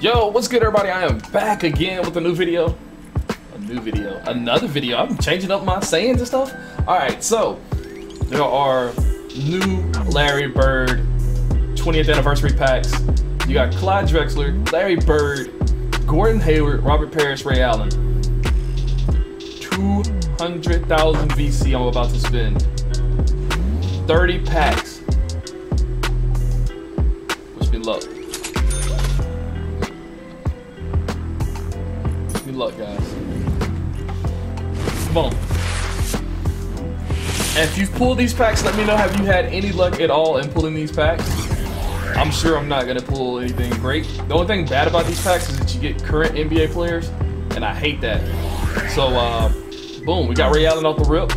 Yo, what's good everybody? I am back again with a new video. A new video. Another video. I'm changing up my sayings and stuff. Alright, so there are new Larry Bird 20th anniversary packs. You got Clyde Drexler, Larry Bird, Gordon Hayward, Robert Parish, Ray Allen. 200,000 VC I'm about to spend. 30 packs. Luck, guys. Come on. If you've pulled these packs, let me know have you had any luck at all in pulling these packs? I'm sure I'm not gonna pull anything great. The only thing bad about these packs is that you get current NBA players, and I hate that. So, uh, boom, we got Ray Allen off the rip.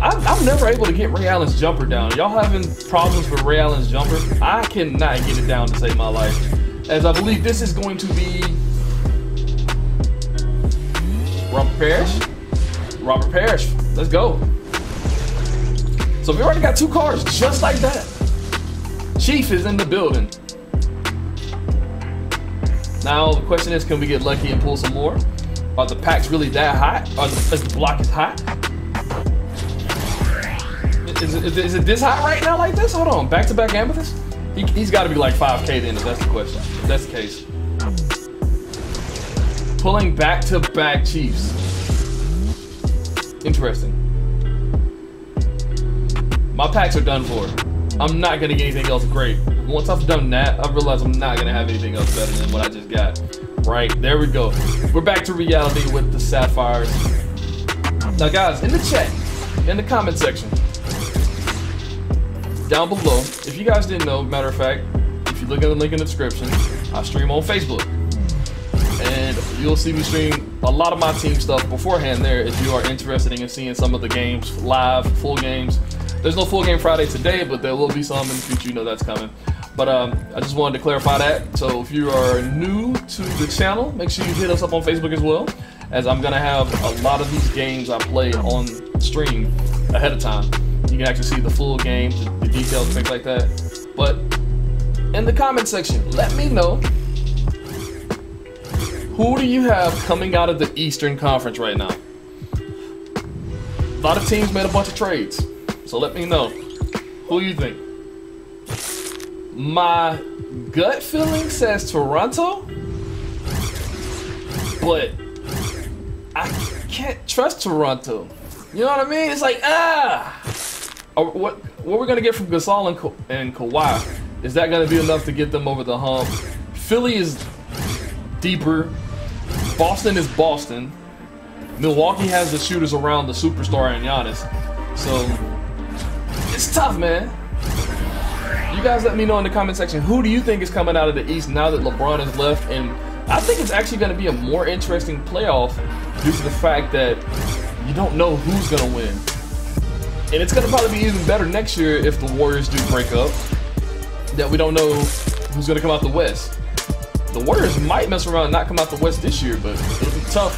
I'm, I'm never able to get Ray Allen's jumper down. Y'all having problems with Ray Allen's jumper? I cannot get it down to save my life. As I believe this is going to be Robert Parish. Robert Parish. Let's go. So we already got two cars just like that. Chief is in the building. Now the question is, can we get lucky and pull some more? Are the packs really that hot? Are the, is the block is hot? Is it, is it this hot right now like this? Hold on, back-to-back amethyst? He, he's got to be like 5k then if that's the question. If that's the case. Pulling back-to-back Chiefs. Interesting. My packs are done for. I'm not gonna get anything else great. Once I've done that, I realize I'm not gonna have anything else better than what I just got. Right, there we go. We're back to reality with the sapphires. Now guys, in the chat, in the comment section, down below, if you guys didn't know, matter of fact, if you look at the link in the description, I stream on Facebook. You'll see me stream a lot of MyTeam stuff beforehand there if you are interested in seeing some of the games live, full games. There's no full game Friday today, but there will be some in the future. You know that's coming. But um, I just wanted to clarify that. So if you are new to the channel, make sure you hit us up on Facebook as well, as I'm gonna have a lot of these games I play on stream ahead of time. You can actually see the full game, the, the details, things like that. But in the comment section, let me know who do you have coming out of the Eastern Conference right now? A lot of teams made a bunch of trades. So let me know. Who you think? My gut feeling says Toronto, but I can't trust Toronto. You know what I mean? It's like ah, or what what we're gonna get from Gasol and, Ka and Kawhi is that gonna be enough to get them over the hump? Philly is deeper. Boston is Boston. Milwaukee has the shooters around the superstar and Giannis. So it's tough, man. You guys let me know in the comment section who do you think is coming out of the East now that LeBron has left, and I think it's actually going to be a more interesting playoff due to the fact that you don't know who's going to win. And it's going to probably be even better next year if the Warriors do break up. That we don't know who's going to come out the West. The Warriors might mess around and not come out the West this year, but it'll be tough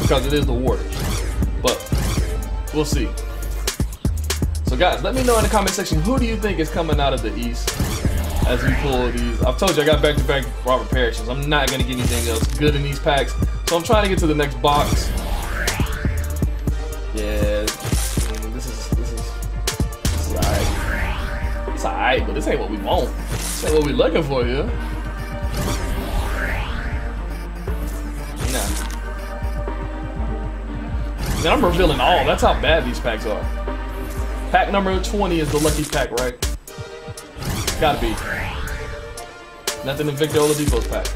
because it is the Warriors. But we'll see. So guys, let me know in the comment section who do you think is coming out of the East as we pull these. I've told you I got back-to-back -back Robert Parishes. I'm not gonna get anything else good in these packs, so I'm trying to get to the next box. Yeah, this is this is this is alright. It's alright, but this ain't what we want. This ain't what we're looking for here. Nah. Man, I'm revealing all. That's how bad these packs are. Pack number 20 is the lucky pack, right? Gotta be. Nothing in Victor Oladipo's pack.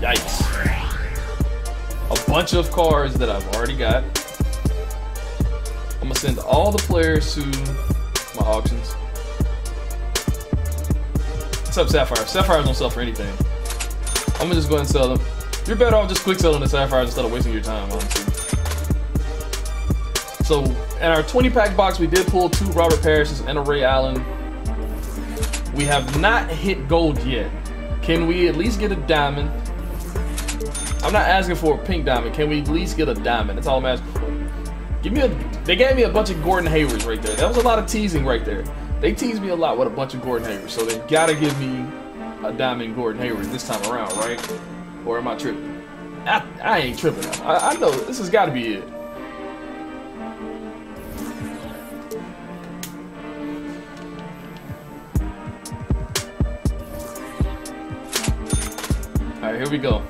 Yikes. A bunch of cards that I've already got. I'm gonna send all the players to my auctions. What's up, Sapphire? Sapphires don't sell for anything. I'm gonna just go ahead and sell them. You're better off just quick selling the Sapphires instead of wasting your time, honestly. So in our 20 pack box, we did pull two Robert Parishes and a Ray Allen. We have not hit gold yet. Can we at least get a diamond? I'm not asking for a pink diamond. Can we at least get a diamond? That's all I'm asking for. Give me a. They gave me a bunch of Gordon Haywards right there. That was a lot of teasing right there. They teased me a lot with a bunch of Gordon Haywards, so they gotta give me a diamond Gordon Hayward this time around, right? Or am I tripping? I, I ain't tripping. I, I know this has got to be it. All right, here we go.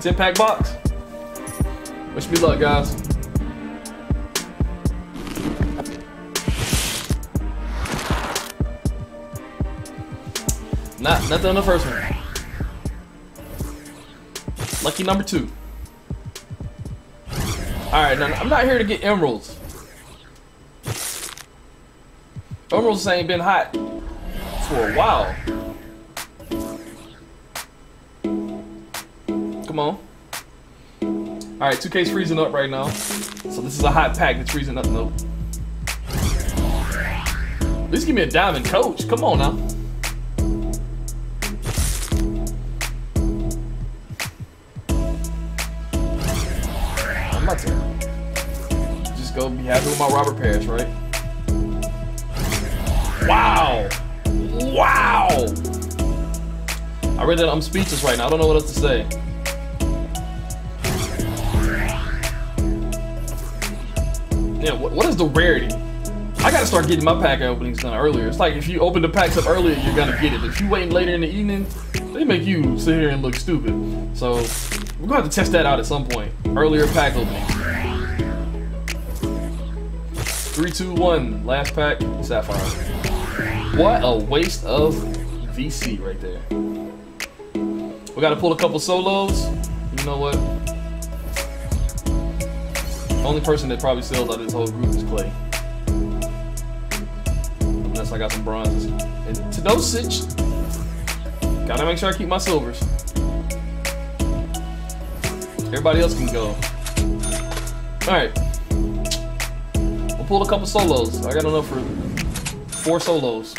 10 pack box. Wish me luck, guys. Not nothing on the first one. Lucky number two. Alright, I'm not here to get emeralds. Emeralds ain't been hot for a while. Come on. Alright, 2K's freezing up right now. So this is a hot pack that's freezing up. Nope. At least give me a diamond coach. Come on now. Just go be happy with my Robert Parish, right? Wow! Wow! I read that I'm speechless right now. I don't know what else to say. Yeah, what, what is the rarity? I gotta start getting my pack openings done earlier. It's like if you open the packs up earlier, you're gonna get it. If you wait later in the evening, they make you sit here and look stupid. So we're gonna have to test that out at some point. Earlier pack openings. Three, two, one. Last pack, Sapphire. What a waste of VC right there. We gotta pull a couple solos. You know what? The Only person that probably sells out of this whole group is Clay. Unless I got some bronzes. And Teodosic, gotta make sure I keep my silvers. Everybody else can go. Alright. We'll pull a couple solos. I got enough for four solos.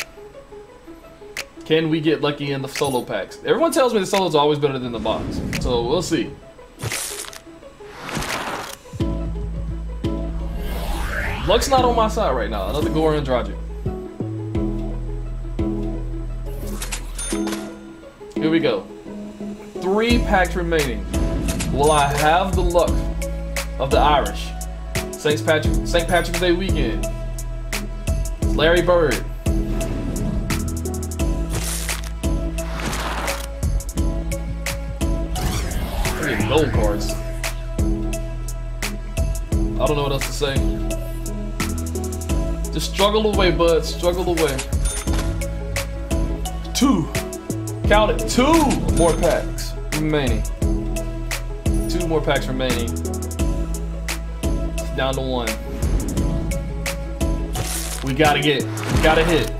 Can we get lucky in the solo packs? Everyone tells me the solos are always better than the box. So we'll see. Luck's not on my side right now. Another Goran Dragic. Here we go. Three packs remaining. Will I have the luck of the Irish? St. Patrick, St. Patrick's Day weekend. Larry Bird. Gold cards. I don't know what else to say. Just struggle away, bud. Struggle away. Two. Count it. Two more packs remaining two more packs remaining. Down to one. We gotta get, we gotta hit.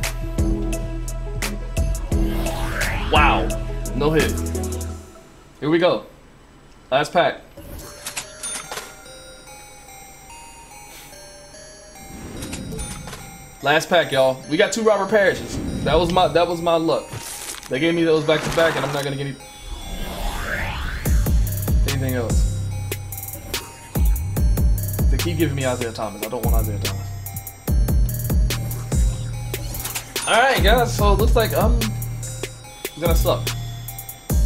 Wow, no hit. Here we go. Last pack. Last pack, y'all. We got two Robert Parishes. That was my that was my luck. They gave me those back to back, and I'm not gonna get any anything else. They keep giving me Isaiah Thomas. I don't want Isaiah Thomas. Alright, guys, so it looks like I'm gonna suck.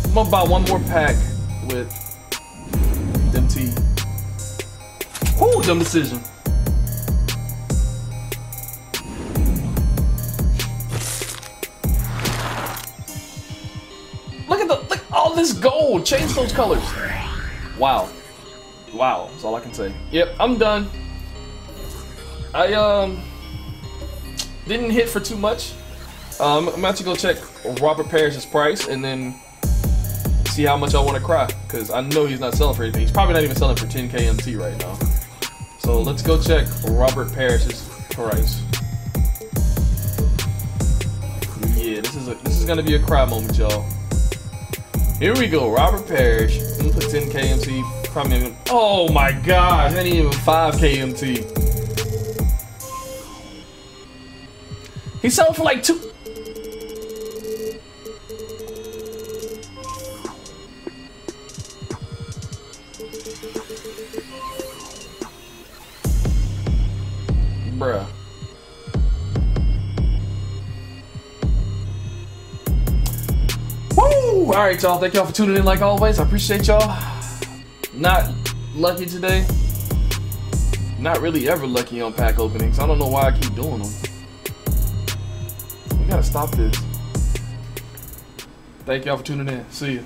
I'm gonna buy one more pack with them MT. Whoo, dumb decision. Look at the look all this gold. Change those colors. Wow. Wow, that's all I can say. Yep, I'm done. I um didn't hit for too much. Um, I'm about to go check Robert Parish's price and then see how much I want to cry because I know he's not selling for anything. He's probably not even selling for 10 KMT right now. So let's go check Robert Parish's price. Yeah, this is a this is gonna be a cry moment, y'all. Here we go, Robert. I'm gonna put 10 KMT. Probably even, oh my gosh, that ain't even 5 KMT. He's selling for like two. Woo! Alright, y'all. Thank y'all for tuning in like always. I appreciate y'all. Not lucky today. Not really ever lucky on pack openings. I don't know why I keep doing them. We gotta stop this. Thank y'all for tuning in. See you.